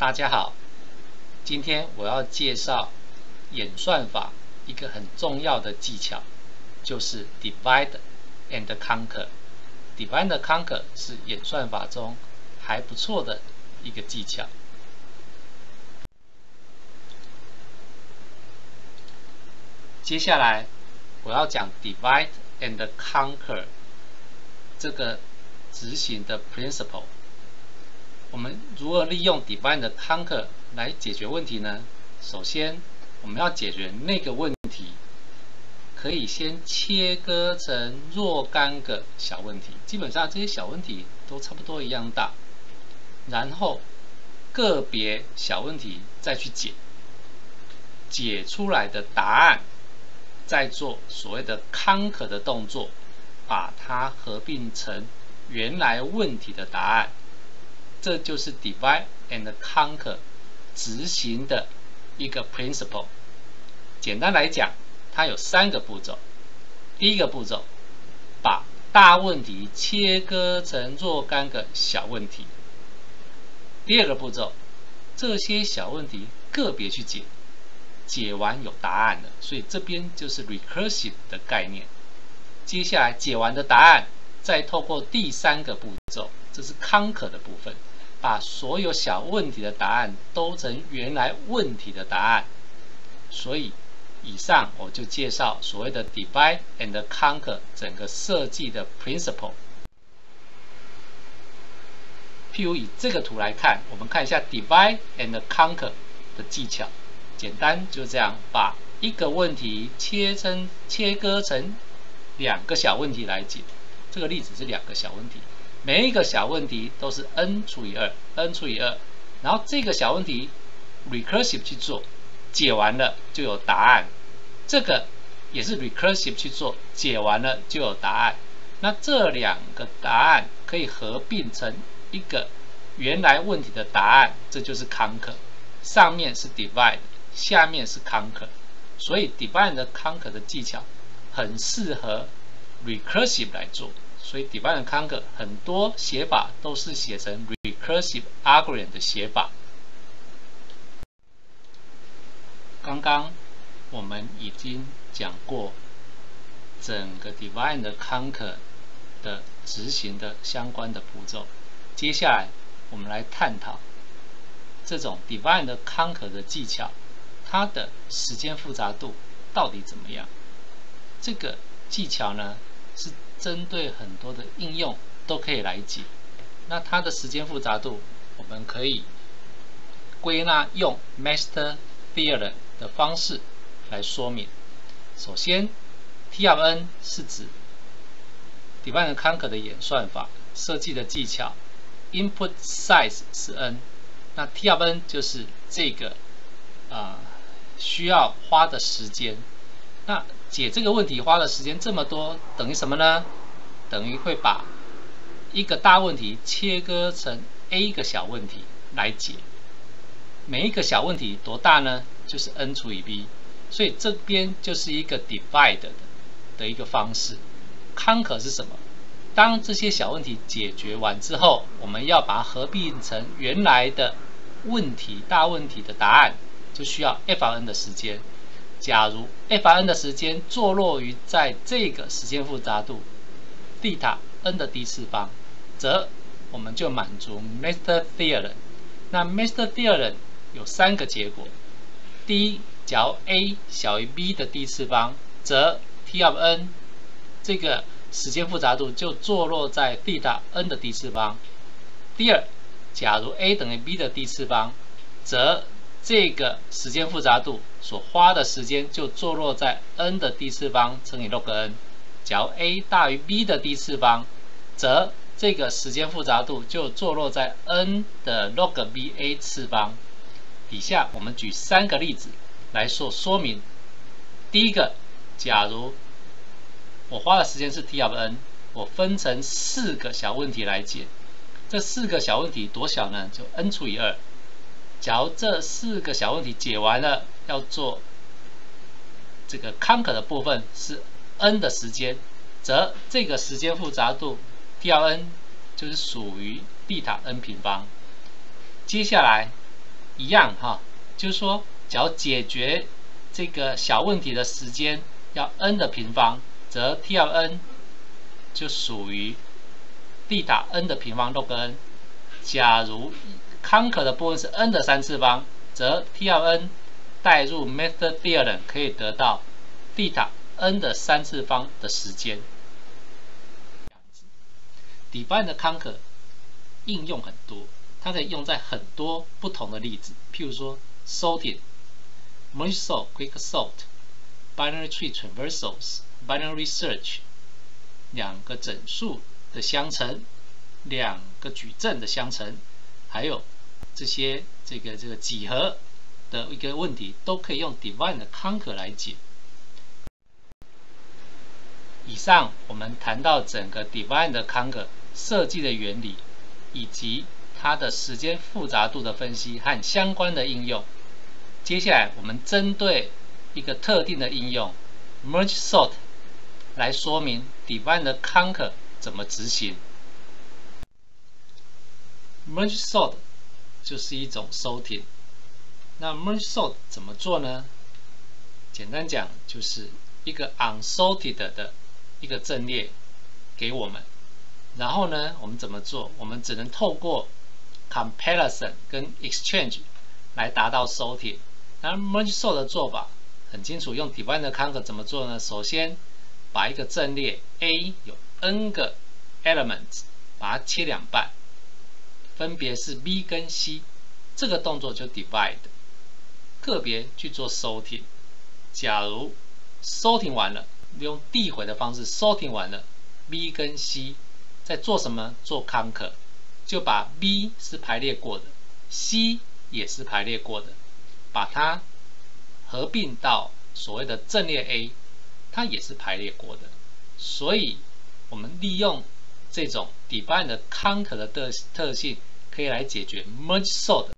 大家好，今天我要介绍演算法一个很重要的技巧，就是 divide and conquer。divide and conquer 是演算法中还不错的一个技巧。接下来我要讲 divide and conquer 这个执行的 principle。我们如何利用 divide and conquer 来解决问题呢？首先，我们要解决那个问题，可以先切割成若干个小问题。基本上这些小问题都差不多一样大，然后个别小问题再去解，解出来的答案再做所谓的 conquer 的动作，把它合并成原来问题的答案。这就是 divide and conquer 执行的一个 principle。简单来讲，它有三个步骤。第一个步骤，把大问题切割成若干个小问题。第二个步骤，这些小问题个别去解，解完有答案了，所以这边就是 recursive 的概念。接下来解完的答案，再透过第三个步骤，这是 conquer 的部分。把所有小问题的答案都成原来问题的答案，所以以上我就介绍所谓的 divide and conquer 整个设计的 principle。譬如以这个图来看，我们看一下 divide and conquer 的技巧，简单就这样，把一个问题切成切割成两个小问题来解。这个例子是两个小问题。每一个小问题都是 n 除以二，n 除以二，然后这个小问题 recursive 去做，解完了就有答案。这个也是 recursive 去做，解完了就有答案。那这两个答案可以合并成一个原来问题的答案，这就是 conquer。上面是 divide，下面是 conquer，所以 divide 的 conquer 的技巧很适合 recursive 来做。所以 divide conquer 很多写法都是写成 recursive algorithm 的写法。刚刚我们已经讲过整个 divide conquer 的执行的相关的步骤，接下来我们来探讨这种 divide conquer 的技巧，它的时间复杂度到底怎么样？这个技巧呢是。针对很多的应用都可以来解，那它的时间复杂度，我们可以归纳用 Master Theorem 的方式来说明。首先，T R N 是指 Divide and Conquer 的演算法设计的技巧，Input Size 是 n，那 T R N 就是这个啊需要花的时间。那解这个问题花的时间这么多，等于什么呢？等于会把一个大问题切割成 a 个小问题来解。每一个小问题多大呢？就是 n 除以 b。所以这边就是一个 divide 的的一个方式。conquer 是什么？当这些小问题解决完之后，我们要把它合并成原来的问题大问题的答案，就需要 f n 的时间。假如 f n 的时间坐落于在这个时间复杂度 theta n 的第次方，则我们就满足 Master Theorem。那 Master Theorem 有三个结果：第一，假如 a 小于 b 的第次方，则 T of n 这个时间复杂度就坐落在 theta n 的第次方；第二，假如 a 等于 b 的第次方，则这个时间复杂度所花的时间就坐落在 n 的第次方乘以 log n。假如 a 大于 b 的第次方，则这个时间复杂度就坐落在 n 的 log b a 次方。底下我们举三个例子来做说明。第一个，假如我花的时间是 t of n，我分成四个小问题来解。这四个小问题多小呢？就 n 除以二。假如这四个小问题解完了，要做这个康可的部分是 n 的时间，则这个时间复杂度 T l n 就是属于贝塔 n 平方。接下来一样哈，就是说，只要解决这个小问题的时间要 n 的平方，则 T l n 就属于 d 塔 n 的平方 log n。假如康可的部分是 n 的三次方，则 T l n 代入 method theorem 可以得到 d 打 n 的三次方的时间。define 的 conquer 应用很多，它可以用在很多不同的例子，譬如说 sorting、merge sort、quick sort、binary tree traversals、binary search，两个整数的相乘，两个矩阵的相乘，还有这些这个这个几何的一个问题，都可以用 Divine 的 conquer 来解。以上我们谈到整个 Divine 的 conquer 设计的原理。以及它的时间复杂度的分析和相关的应用。接下来，我们针对一个特定的应用 merge sort 来说明 Divine 的 conquer 怎么执行。merge sort 就是一种 soting。那 merge sort 怎么做呢？简单讲，就是一个 unsorted 的一个阵列给我们。然后呢，我们怎么做？我们只能透过 comparison 跟 exchange 来达到 sorting。那 merge sort 的做法很清楚，用 define 的 conquer 怎么做呢？首先把一个阵列 A 有 n 个 elements，把它切两半，分别是 B 跟 C，这个动作就 divide，个别去做 sorting。假如 sorting 完了，用递回的方式 sorting 完了 B 跟 C。在做什么？做 conquer，就把 B 是排列过的，C 也是排列过的，把它合并到所谓的阵列 A，它也是排列过的。所以，我们利用这种 define 的 conquer 的特特性，可以来解决 merge sort。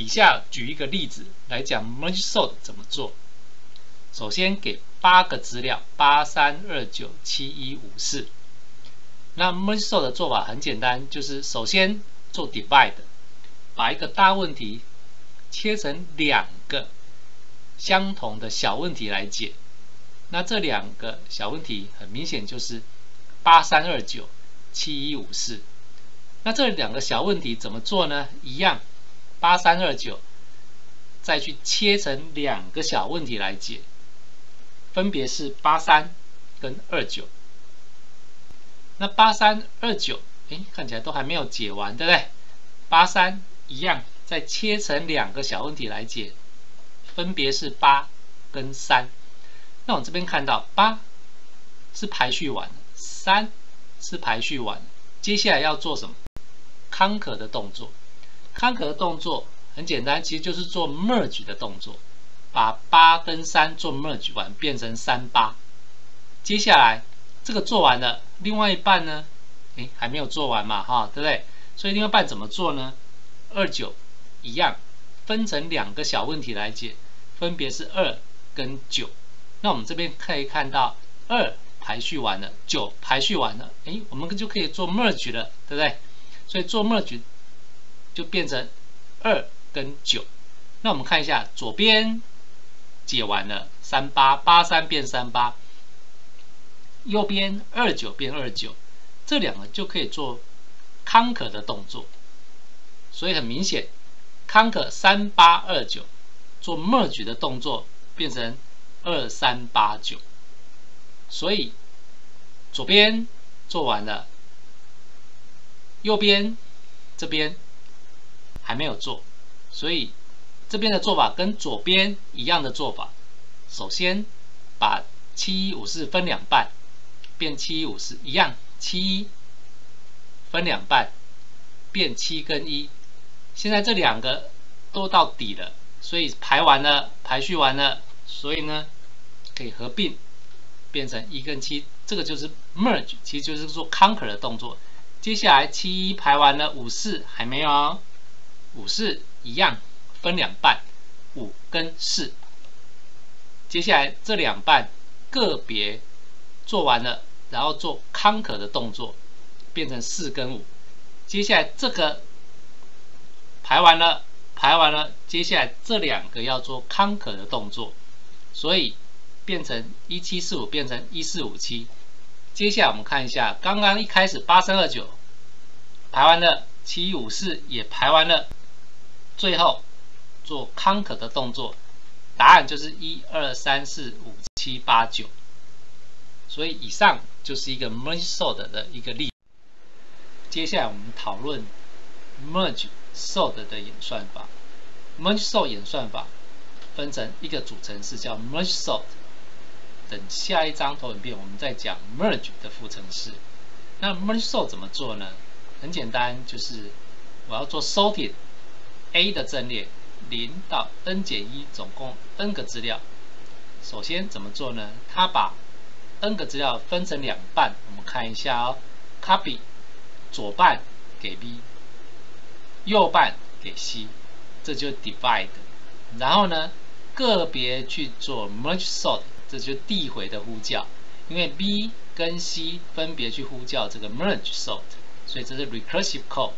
底下举一个例子来讲 merge sort 怎么做。首先给八个资料：八三二九七一五四。那 merge sort 的做法很简单，就是首先做 divide，把一个大问题切成两个相同的小问题来解。那这两个小问题很明显就是八三二九七一五四。那这两个小问题怎么做呢？一样，八三二九再去切成两个小问题来解，分别是八三跟二九。那八三二九，哎，看起来都还没有解完，对不对？八三一样，再切成两个小问题来解，分别是八跟三。那我这边看到八是排序完，三是排序完，接下来要做什么康可的动作。Conquer 的动作很简单，其实就是做 merge 的动作，把八跟三做 merge 完，变成三八。接下来。这个做完了，另外一半呢？哎，还没有做完嘛，哈，对不对？所以另外一半怎么做呢？二九一样，分成两个小问题来解，分别是二跟九。那我们这边可以看到，二排序完了，九排序完了，哎，我们就可以做 merge 了，对不对？所以做 merge 就变成二跟九。那我们看一下，左边解完了，三八八三变三八。右边二九变二九，这两个就可以做康可的动作，所以很明显，conquer 三八二九做 merge 的动作变成二三八九，所以左边做完了，右边这边还没有做，所以这边的做法跟左边一样的做法，首先把七一五四分两半。变七一五四一样，七一分两半，变七跟一。现在这两个都到底了，所以排完了，排序完了，所以呢可以合并变成一跟七，这个就是 merge，其实就是做 conquer 的动作。接下来七一排完了，五四还没有，五四一样分两半，五跟四。接下来这两半个别做完了。然后做康可的动作，变成四跟五。接下来这个排完了，排完了，接下来这两个要做康可的动作，所以变成一七四五变成一四五七。接下来我们看一下，刚刚一开始八三二九排完了，七五四也排完了，最后做 conquer 的动作，答案就是一二三四五七八九。所以以上就是一个 merge sort 的一个例。接下来我们讨论 merge sort 的演算法。merge sort 演算法分成一个组成式叫 merge sort。等下一章投影片我们再讲 merge 的复程式。那 merge sort 怎么做呢？很简单，就是我要做 sorted A 的阵列零到 n 减一，总共 n 个资料。首先怎么做呢？它把 n 个资料分成两半，我们看一下哦。copy 左半给 B，右半给 C，这就 divide。然后呢，个别去做 merge sort，这就递回的呼叫。因为 B 跟 C 分别去呼叫这个 merge sort，所以这是 recursive call。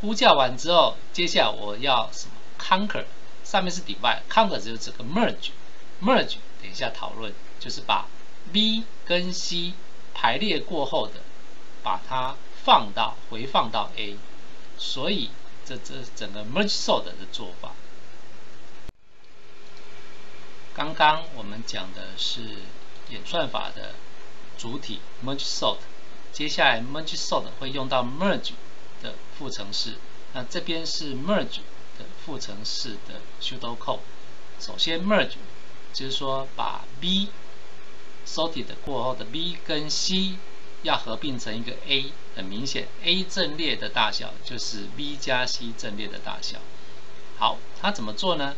呼叫完之后，接下来我要什么 conquer？上面是 divide，conquer 就是这个 merge。merge 等一下讨论，就是把 B 跟 C 排列过后的，把它放到回放到 A，所以这这整个 merge sort 的做法。刚刚我们讲的是演算法的主体 merge sort，接下来 merge sort 会用到 merge 的复程式，那这边是 merge 的复程式的 pseudocode。首先 merge 就是说把 B sorted 过后的 B 跟 C 要合并成一个 A，很明显 A 阵列的大小就是 B 加 C 阵列的大小。好，它怎么做呢？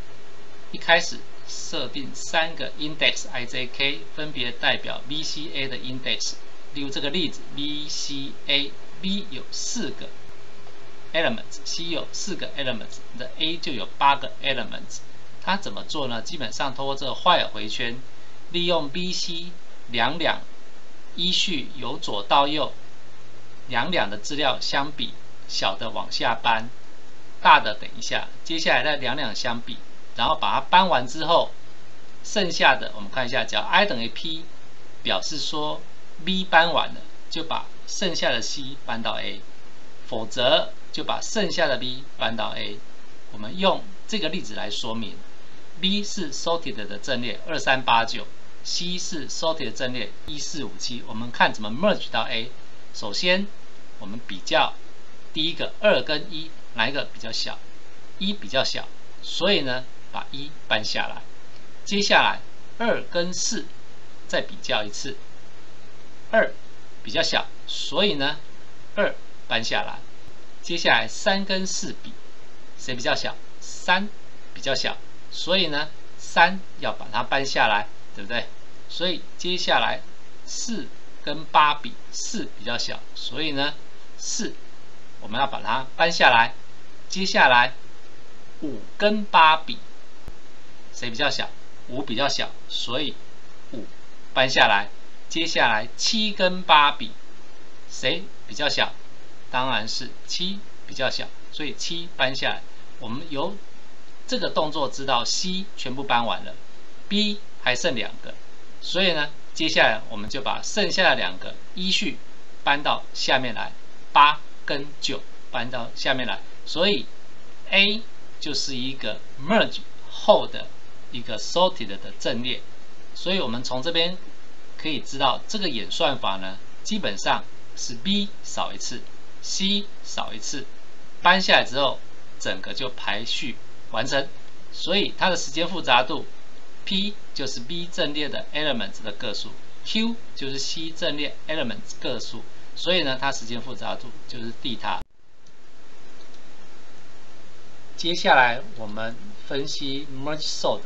一开始设定三个 index ijk，分别代表 B、C、A 的 index。例如这个例子，B、C、A，B 有四个 elements，C 有四个 elements，的 A 就有八个 elements。它怎么做呢？基本上通过这个坏回圈。利用 B、C 两两依序由左到右两两的资料相比，小的往下搬，大的等一下，接下来再两两相比，然后把它搬完之后，剩下的我们看一下，只要 i 等于 p，表示说 B 搬完了，就把剩下的 C 搬到 A，否则就把剩下的 B 搬到 A。我们用这个例子来说明，B 是 sorted 的阵列二三八九。C 是 sorted 的阵列一四五七，我们看怎么 merge 到 A。首先，我们比较第一个二跟一哪一个比较小？一比较小，所以呢把一搬下来。接下来二跟四再比较一次，二比较小，所以呢二搬下来。接下来三跟四比，谁比较小？三比较小，所以呢三要把它搬下来。对不对？所以接下来四跟八比，四比较小，所以呢四我们要把它搬下来。接下来五跟八比，谁比较小？五比较小，所以五搬下来。接下来七跟八比，谁比较小？当然是七比较小，所以七搬下来。我们由这个动作知道 C 全部搬完了，B。还剩两个，所以呢，接下来我们就把剩下的两个依序搬到下面来，八跟九搬到下面来，所以 A 就是一个 merge 后的一个 sorted 的阵列，所以我们从这边可以知道，这个演算法呢，基本上是 B 少一次，C 少一次，搬下来之后，整个就排序完成，所以它的时间复杂度。P 就是 B 阵列的 elements 的个数，Q 就是 C 阵列 elements 个数，所以呢，它时间复杂度就是 d 塔。接下来我们分析 merge sort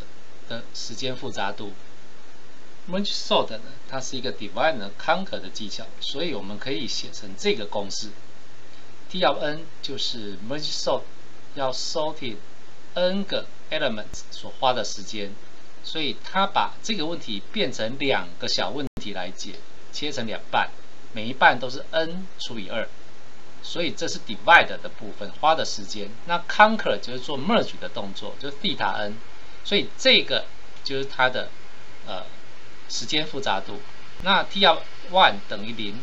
的时间复杂度。merge sort 呢，它是一个 divide conquer 的技巧，所以我们可以写成这个公式：T of n 就是 merge sort 要 sorted n 个 elements 所花的时间。所以他把这个问题变成两个小问题来解，切成两半，每一半都是 n 除以二，所以这是 divide 的部分花的时间。那 conquer 就是做 merge 的动作，就是 Tl n，所以这个就是它的呃时间复杂度。那 t r one 等于零，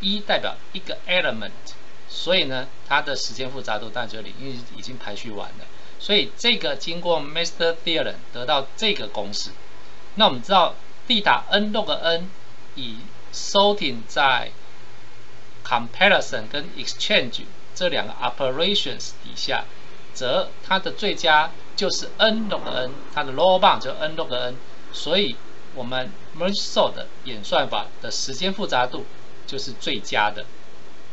一代表一个 element，所以呢它的时间复杂度在这里，因为已经排序完了。所以这个经过 master theorem 得到这个公式。那我们知道 theta n log n 以 sorting 在 comparison 跟 exchange 这两个 operations 底下，则它的最佳就是 n log n，它的 lower bound 就 n log n，所以我们 merge sort 的演算法的时间复杂度就是最佳的。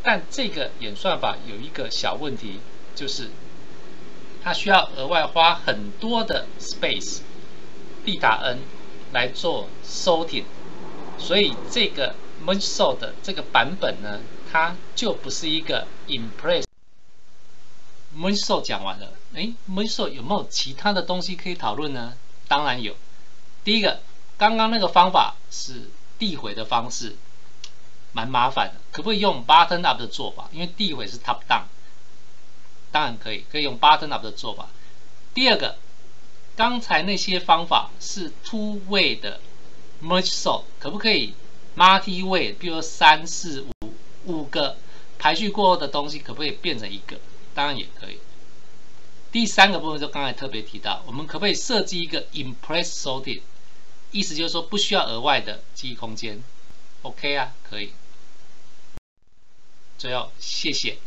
但这个演算法有一个小问题，就是它需要额外花很多的 space theta n 来做 sorting，所以这个 merge sort 的这个版本呢？它就不是一个 impress。m e s o 讲完了，哎 m e s o 有没有其他的东西可以讨论呢？当然有。第一个，刚刚那个方法是递回的方式，蛮麻烦的，可不可以用 button up 的做法？因为第一回是 top down，当然可以，可以用 button up 的做法。第二个，刚才那些方法是 two way 的 merge sort，可不可以 multi way？比如说三四五。五个排序过后的东西可不可以变成一个？当然也可以。第三个部分就刚才特别提到，我们可不可以设计一个 impress sorted？意思就是说不需要额外的记忆空间。OK 啊，可以。最后，谢谢。